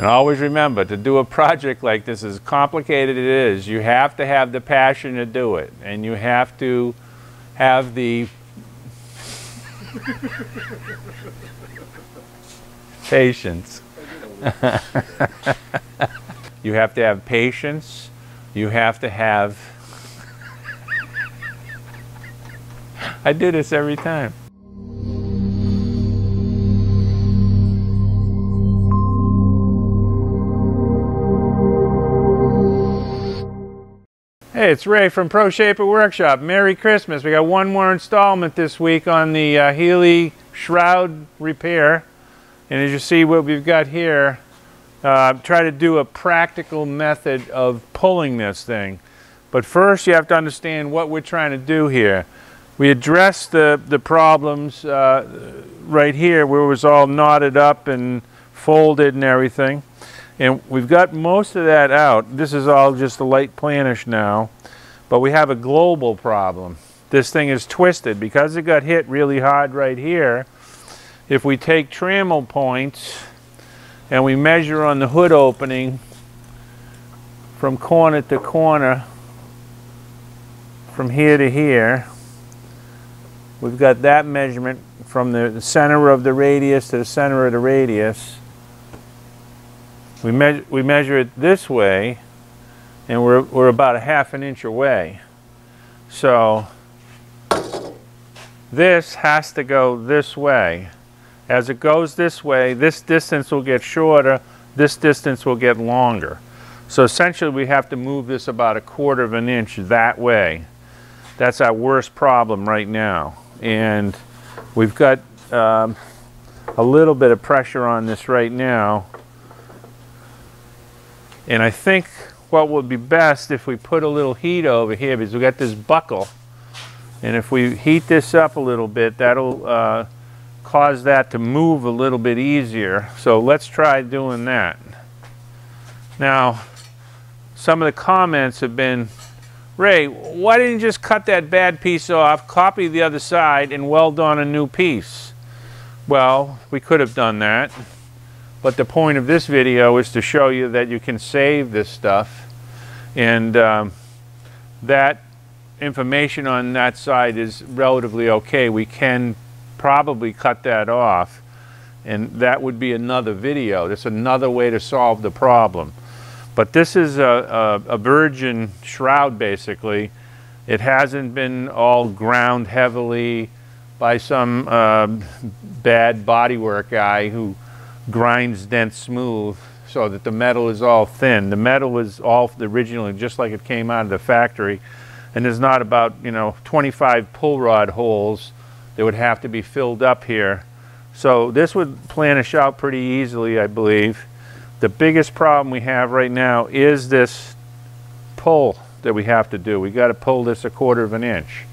And always remember to do a project like this, as complicated it is, you have to have the passion to do it. And you have to have the patience. you have to have patience. You have to have. I do this every time. Hey, it's Wray from ProShaper Workshop. Merry Christmas. We got one more installment this week on the uh, Healey shroud repair. And as you see what we've got here, uh, try to do a practical method of pulling this thing. But first you have to understand what we're trying to do here. We addressed the, the problems uh, right here where it was all knotted up and folded and everything. And we've got most of that out. This is all just a light planish now. But we have a global problem. This thing is twisted. Because it got hit really hard right here, if we take trammel points and we measure on the hood opening from corner to corner, from here to here, we've got that measurement from the center of the radius to the center of the radius we, me we measure it this way, and we're, we're about a half an inch away. So this has to go this way. As it goes this way, this distance will get shorter, this distance will get longer. So essentially we have to move this about a quarter of an inch that way. That's our worst problem right now. And we've got um, a little bit of pressure on this right now and I think what would be best if we put a little heat over here because we got this buckle. And if we heat this up a little bit, that'll uh, cause that to move a little bit easier. So let's try doing that. Now, some of the comments have been, Wray, why didn't you just cut that bad piece off, copy the other side, and weld on a new piece? Well, we could have done that. But the point of this video is to show you that you can save this stuff and um, that information on that side is relatively okay. We can probably cut that off and that would be another video. That's another way to solve the problem. But this is a, a, a virgin shroud basically. It hasn't been all ground heavily by some uh, bad bodywork guy who grinds dent smooth so that the metal is all thin. The metal is all originally just like it came out of the factory and there's not about you know 25 pull rod holes that would have to be filled up here. So this would planish out pretty easily I believe. The biggest problem we have right now is this pull that we have to do. We got to pull this a quarter of an inch.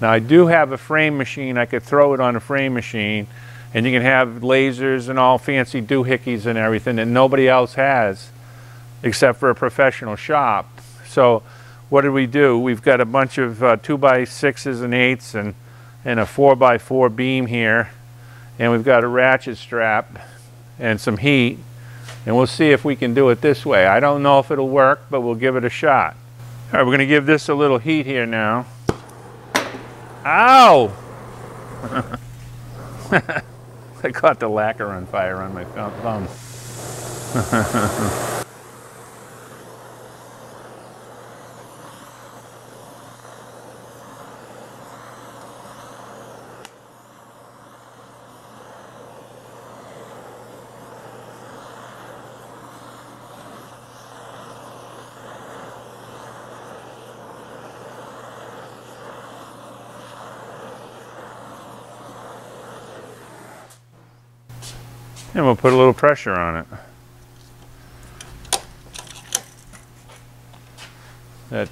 Now I do have a frame machine. I could throw it on a frame machine and you can have lasers and all fancy doohickeys and everything that nobody else has except for a professional shop. So what did we do? We've got a bunch of uh, 2 by 6s and 8s and, and a 4 by 4 beam here and we've got a ratchet strap and some heat and we'll see if we can do it this way. I don't know if it'll work but we'll give it a shot. All right, we're going to give this a little heat here now. Ow! I caught the lacquer on fire on my thumb. And we'll put a little pressure on it. That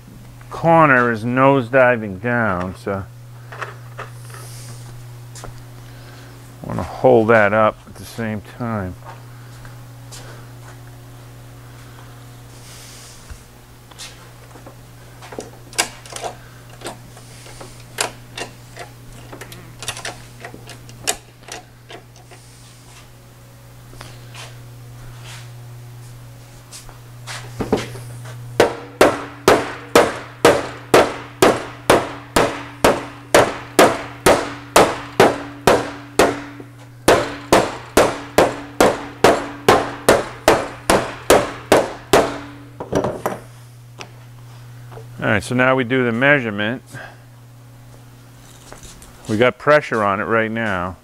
corner is nose diving down, so I want to hold that up at the same time. So now we do the measurement. We got pressure on it right now.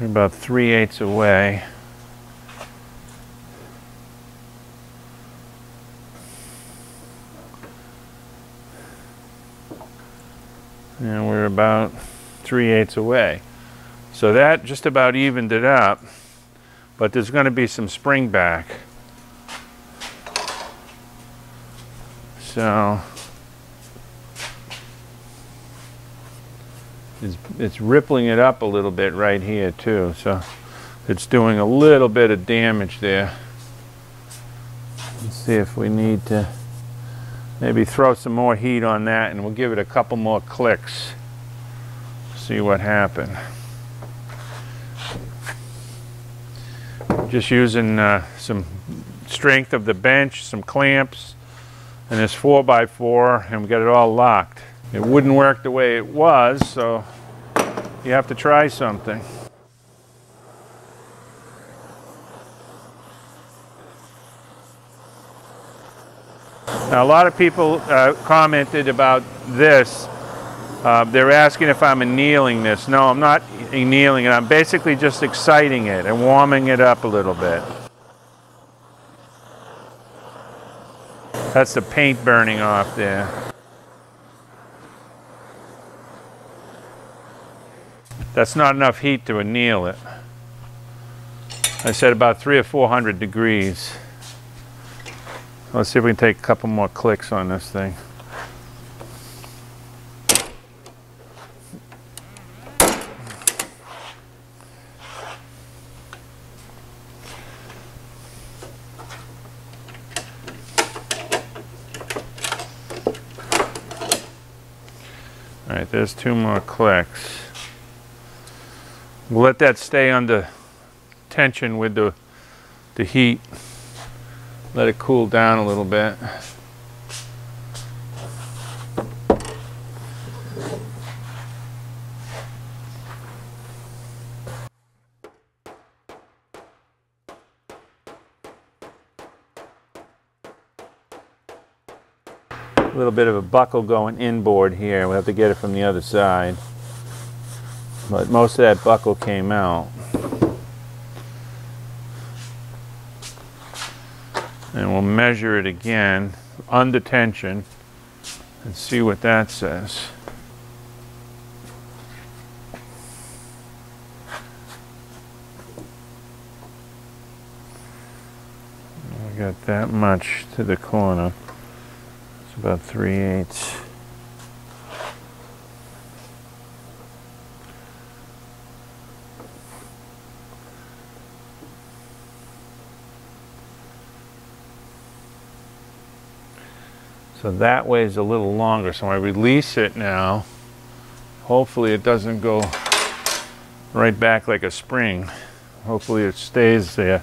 We're about three eighths away. And about three eighths away. So that just about evened it up, but there's going to be some spring back. So it's, it's rippling it up a little bit right here too. So it's doing a little bit of damage there. Let's see if we need to maybe throw some more heat on that and we'll give it a couple more clicks. See what happened. Just using uh, some strength of the bench, some clamps, and this 4x4, and we got it all locked. It wouldn't work the way it was, so you have to try something. Now, a lot of people uh, commented about this. Uh, they're asking if I'm annealing this. No, I'm not annealing it. I'm basically just exciting it and warming it up a little bit. That's the paint burning off there. That's not enough heat to anneal it. I said about three or four hundred degrees. Let's see if we can take a couple more clicks on this thing. All right, there's two more clicks. We'll let that stay under tension with the, the heat. Let it cool down a little bit. A little bit of a buckle going inboard here. We'll have to get it from the other side. But most of that buckle came out. And we'll measure it again under tension and see what that says. We got that much to the corner. About three eighths. So that way is a little longer. So I release it now. Hopefully it doesn't go right back like a spring. Hopefully it stays there.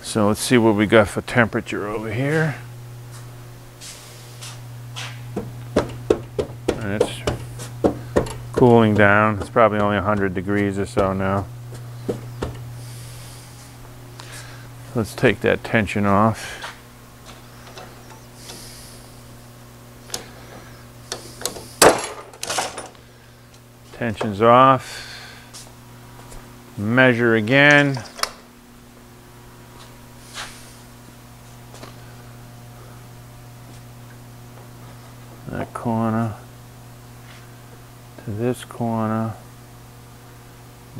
So let's see what we got for temperature over here. Cooling down. It's probably only 100 degrees or so now. Let's take that tension off. Tension's off. Measure again. That corner to this corner.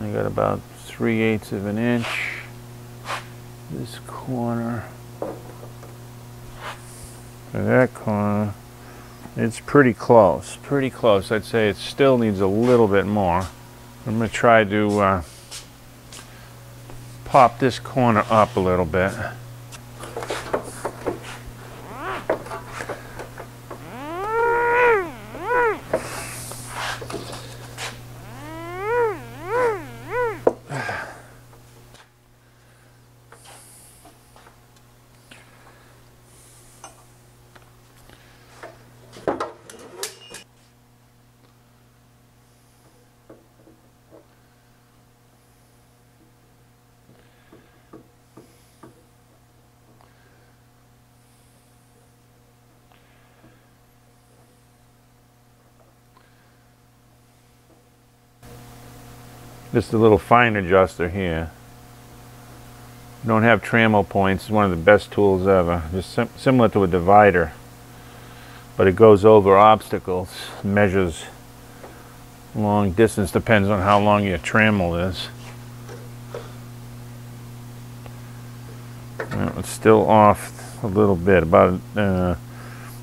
I got about 3 eighths of an inch. This corner to that corner. It's pretty close, pretty close. I'd say it still needs a little bit more. I'm going to try to uh, pop this corner up a little bit. Just a little fine adjuster here. Don't have trammel points. It's one of the best tools ever. Just sim similar to a divider. But it goes over obstacles, measures long distance, depends on how long your trammel is. Well, it's still off a little bit, about uh,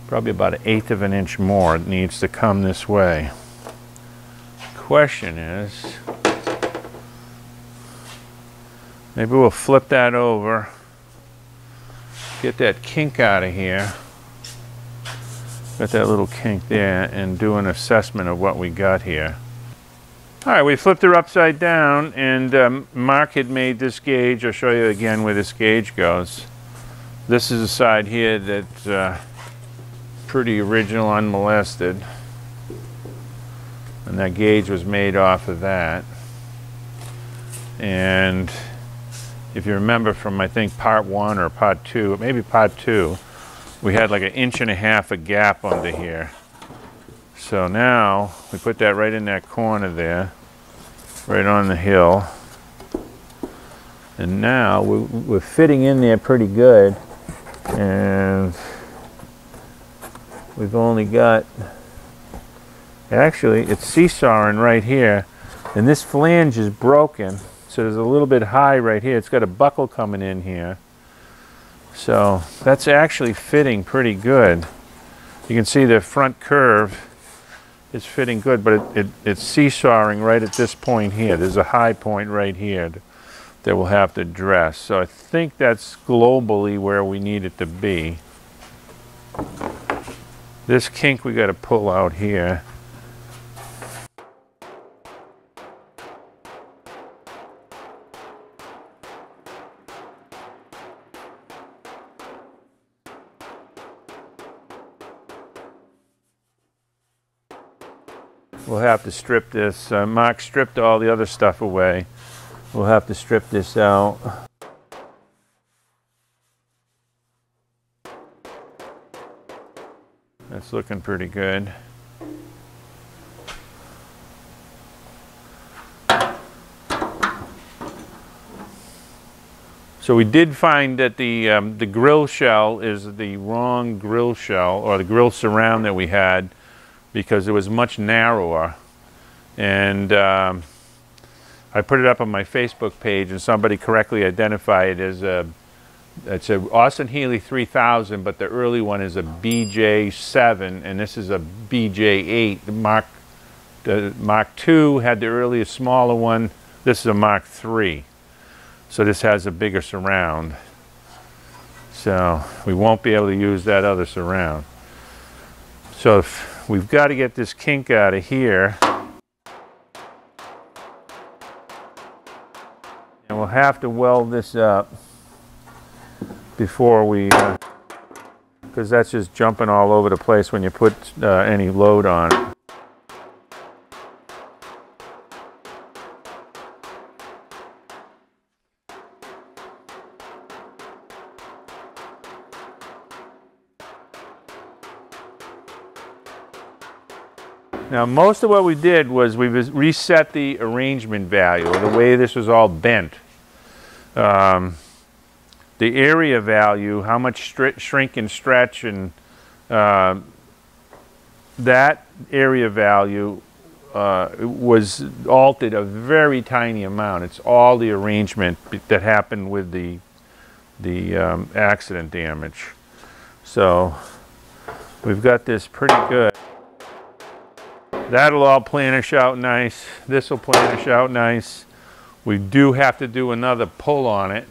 probably about an eighth of an inch more. It needs to come this way. Question is, maybe we'll flip that over, get that kink out of here, got that little kink there, and do an assessment of what we got here. All right, we flipped her upside down, and um, Mark had made this gauge. I'll show you again where this gauge goes. This is a side here that's uh, pretty original, unmolested. And that gauge was made off of that. And if you remember from, I think, part one or part two, maybe part two, we had like an inch and a half of gap under here. So now we put that right in that corner there, right on the hill. And now we're, fitting in there pretty good. And we've only got, actually it's seesawing right here. And this flange is broken. So there's a little bit high right here. It's got a buckle coming in here. So that's actually fitting pretty good. You can see the front curve is fitting good, but it, it, it's seesawing right at this point here. There's a high point right here that we'll have to dress. So I think that's globally where we need it to be. This kink we got to pull out here. We'll have to strip this. Uh, Mark stripped all the other stuff away. We'll have to strip this out. That's looking pretty good. So we did find that the um, the grill shell is the wrong grill shell or the grill surround that we had because it was much narrower. And um, I put it up on my Facebook page and somebody correctly identified it as a, it's a Austin Healey 3000, but the early one is a BJ7 and this is a BJ8. The Mark, the Mark II had the earliest smaller one. This is a Mark III. So this has a bigger surround. So we won't be able to use that other surround. So if, we've got to get this kink out of here. And we'll have to weld this up before we, because uh, that's just jumping all over the place when you put uh, any load on it. Now most of what we did was we reset the arrangement value, the way this was all bent. Um, the area value, how much shrink and stretch, and uh, that area value uh, was altered a very tiny amount. It's all the arrangement that happened with the the um, accident damage. So we've got this pretty good. That'll all planish out nice. This will planish out nice. We do have to do another pull on it.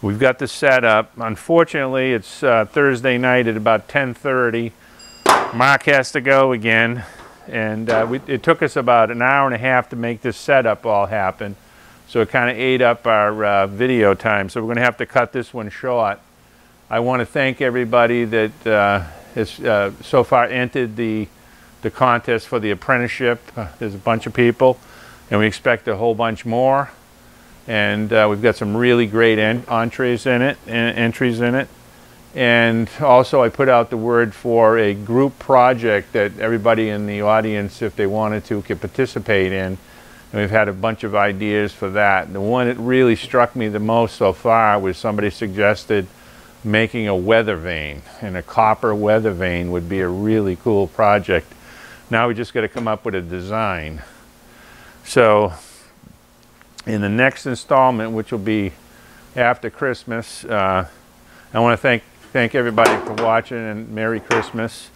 We've got the setup. Unfortunately, it's uh, Thursday night at about 10.30. Mark has to go again. And uh, we, it took us about an hour and a half to make this setup all happen. So it kind of ate up our uh, video time. So we're going to have to cut this one short. I want to thank everybody that uh, has uh, so far entered the the contest for the apprenticeship. Uh, there's a bunch of people, and we expect a whole bunch more. And uh, we've got some really great en entrees in it, en entries in it. And also, I put out the word for a group project that everybody in the audience, if they wanted to, could participate in. And we've had a bunch of ideas for that. The one that really struck me the most so far was somebody suggested making a weather vane. And a copper weather vane would be a really cool project. Now we just got to come up with a design. So in the next installment, which will be after Christmas, uh, I want to thank thank everybody for watching and Merry Christmas.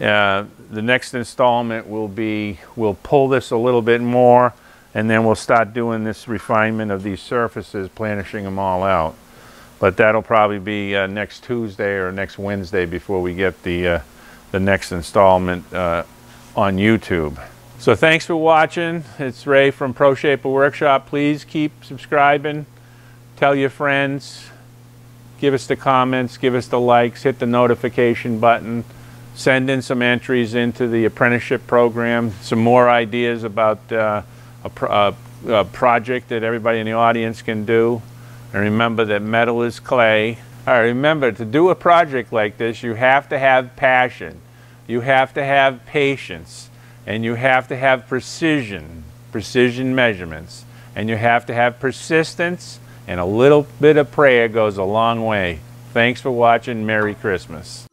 Uh, the next installment will be, we'll pull this a little bit more and then we'll start doing this refinement of these surfaces, planishing them all out. But that'll probably be uh, next Tuesday or next Wednesday before we get the, uh, the next installment uh, on YouTube. So thanks for watching. It's Wray from ProShaper Workshop. Please keep subscribing. Tell your friends give us the comments, give us the likes, hit the notification button, send in some entries into the apprenticeship program, some more ideas about uh, a, pro uh, a, project that everybody in the audience can do. And remember that metal is clay. All right, remember to do a project like this, you have to have passion, you have to have patience, and you have to have precision, precision measurements, and you have to have persistence and a little bit of prayer goes a long way. Thanks for watching. Merry Christmas.